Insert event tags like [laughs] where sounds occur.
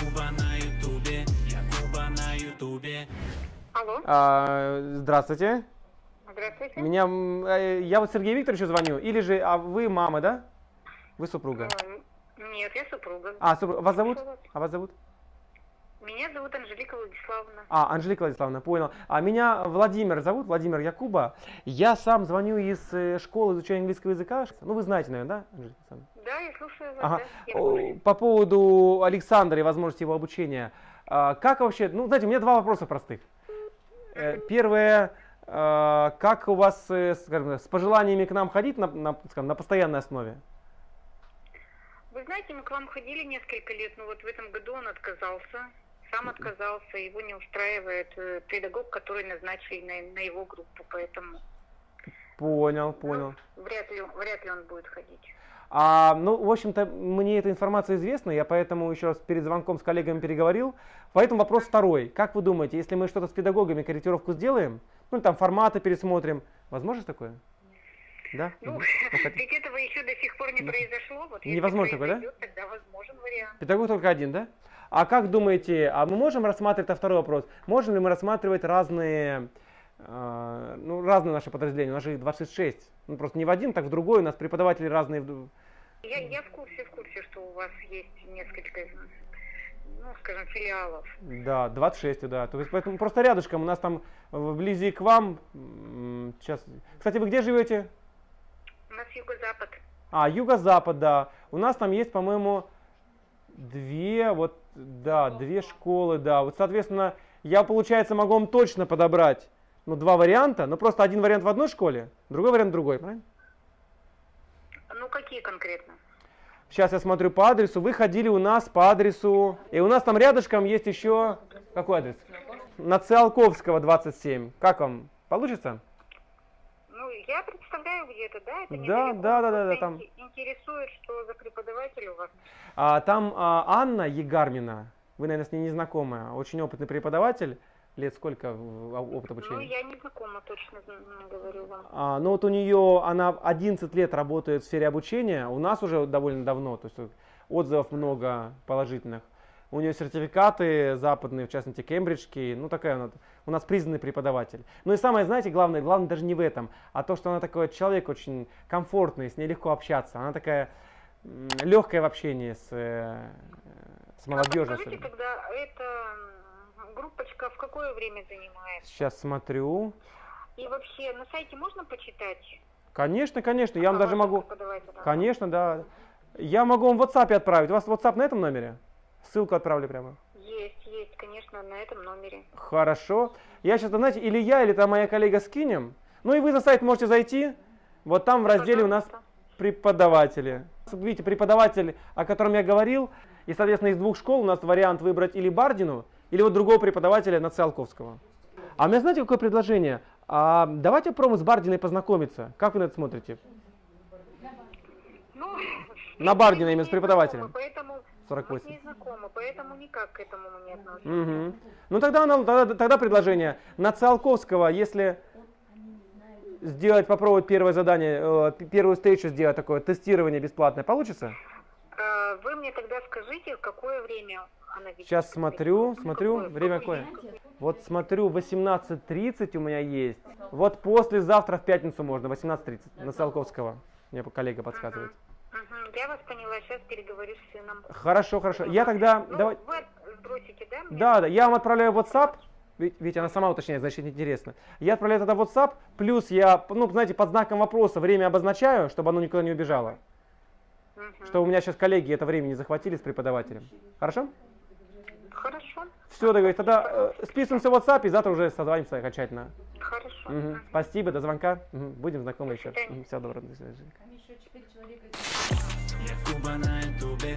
Куба на ютубе, я Куба на ютубе. Алло, А, здравствуйте. здравствуйте. Меня, э, я вот Сергею Викторовичу звоню, или же, а вы мама, да? Вы супруга? Нет, я супруга. А, супруга. Вас зовут? А вас зовут? Меня зовут Анжелика Владиславовна. А, Анжелика Владиславовна, понял. А меня Владимир зовут, Владимир Якуба. Я сам звоню из э, школы изучения английского языка. Ну, вы знаете, наверное, да, Анжелика Александровна? Да, я слушаю вас. Ага. да. По поводу Александра и возможности его обучения. А, Как вообще, ну, знаете, у меня два вопроса простых. Э, Первое, а, как у вас, э, скажем, с пожеланиями к нам ходить на, на, скажем, на постоянной основе? Вы знаете, мы к вам ходили несколько лет, но вот в этом году он отказался. Сам отказался, его не устраивает э, педагог, который назначили на, на его группу, поэтому Понял, ну, понял. вряд, ли, вряд ли он будет ходить. А, ну, в общем-то, мне эта информация известна, я поэтому еще раз перед звонком с коллегами переговорил. Поэтому вопрос второй. Как вы думаете, если мы что-то с педагогами, корректировку сделаем, ну, там форматы пересмотрим, возможно такое? Да? Ну. Ну, хотя- [laughs] ведь этого еще до сих пор не произошло. Вот Невозможно такое, да? Тогда возможен вариант. Педагог только один, да? А как думаете, а мы можем рассматривать, это второй вопрос, можем ли мы рассматривать разные, э, ну, разные наши подразделения, у нас же их 26, ну, просто не в один, так в другой, у нас преподаватели разные. Я, я в курсе, в курсе, что у вас есть несколько, ну, скажем, филиалов. Да, 26, да. То есть поэтому просто рядышком, у нас там вблизи к вам, сейчас, кстати, вы где живете? У нас юго-запад. А, юго-запад, да. У нас там есть, по-моему, две, вот, да, две школы, да. Вот, соответственно, я, получается, могу вам точно подобрать, ну, два варианта, но просто один вариант в одной школе, другой вариант в другой, правильно? Ну, какие конкретно? Сейчас я смотрю по адресу, вы ходили у нас по адресу, и у нас там рядышком есть еще, какой адрес? На Циолковского 27. Как вам? Получится? Ну, я представляю где-то, да? Это Да, да, да, да, да, там. инте- Интересует, что за преподаватель у вас. А, там а, Анна Егармина, вы, наверное, с ней не знакомы, очень опытный преподаватель, лет сколько в- а, опыт Ну, обучения? я не знакома, точно говорю вам. А, ну вот у нее, она 11 лет работает в сфере обучения, у нас уже довольно давно, то есть отзывов много положительных. У нее сертификаты западные, в частности кембриджские, ну такая она, у нас признанный преподаватель. Ну и самое, знаете, главное, главное даже не в этом, а то, что она такой человек очень комфортный, с ней легко общаться. Она такая легкая в общении с, э, с молодежью. Скажите, тогда эта группочка в какое время занимает? Сейчас смотрю. И вообще, на сайте можно почитать? Конечно, конечно, я вам даже могу... Конечно, да. Я могу вам в WhatsApp отправить. У вас WhatsApp на этом номере? Ссылку отправлю прямо. Есть, есть, конечно, на этом номере. Хорошо. Я сейчас, знаете, или я, или там моя коллега скинем. Ну и вы на сайт можете зайти. Вот там в разделе у нас Пожалуйста. преподаватели. Видите, преподаватель, о котором я говорил. И, соответственно, из двух школ у нас вариант выбрать или Бардину, или вот другого преподавателя на Циолковского. А у меня знаете, какое предложение? А, давайте попробуем с Бардиной познакомиться. Как вы на это смотрите? Ну, На Бардина именно с [laughs] преподавателем. Поэтому 48. мы не знакомы, поэтому никак к этому не относимся. Мгм. Ну тогда, тогда, тогда предложение. На Циолковского, если сделать, попробовать первое задание, э, первую встречу сделать такое, тестирование бесплатное, получится? А, Вы мне тогда скажите, в какое время она ведет? Сейчас смотрю, смотрю, какое- время какое? Вот смотрю, 18.30 у меня есть. Вот послезавтра в пятницу можно, 18.30 на Циолковского. Мне коллега подсказывает. Мгм, Я вас поняла, сейчас переговорю с сыном. Хорошо, хорошо. Я тогда, Ну, давай, вы сбросите, да? мне? Да, да, я вам отправляю WhatsApp. Ведь, ведь она сама уточняет, значит интересно. Я отправляю тогда WhatsApp, плюс я, ну, знаете, под знаком вопроса время обозначаю, чтобы оно никуда не убежало. Мгм. Что у меня сейчас коллеги это время не захватили с преподавателем. Хорошо? Хорошо, Все, договорились. Тогда э, списываемся в WhatsApp и завтра уже созвонимся окончательно. хорошо. Мгм. Мгм. Спасибо, до звонка. Мгм. Будем знакомы еще. свидания. Всего доброго. До свидания. Я Куба на ютубе,